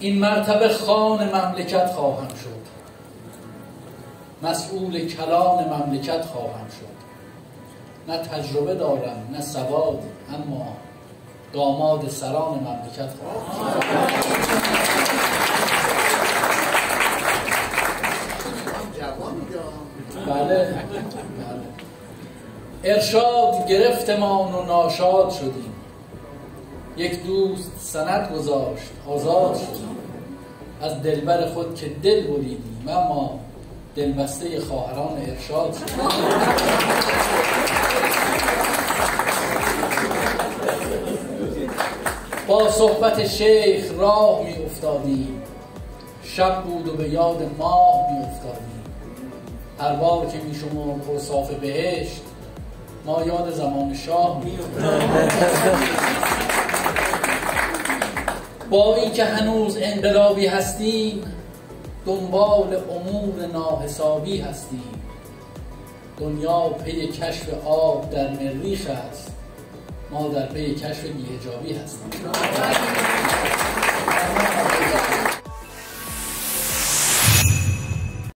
این مرتبه خان مملکت خواهم شد. مسئول کلان مملکت خواهم شد. نه تجربه دارم نه سواد اما داماد سران مملکت خواهم بله بله. ارشاد گرفتمان و ناشاد شدیم. یک دوست سند گذاشت آزاد شدیم از دلبر خود که دل بریدیم اما دلبسته خواهران ارشاد با صحبت شیخ راه می افتادیم شب بود و به یاد ماه می افتادیم هر بار که می شما اوصاف بهشت ما یاد زمان شاه می با اینکه هنوز انقلابی هستیم دنبال امور ناحسابی هستیم. دنیا پی کشف آب در مریخ است. ما در پی کشف بیهجابی هستیم.